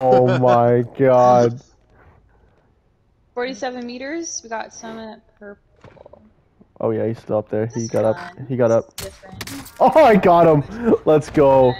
Oh my god. 47 meters. We got summit purple. Oh yeah, he's still up there. He got up. He got up. Oh, I got him. Let's go.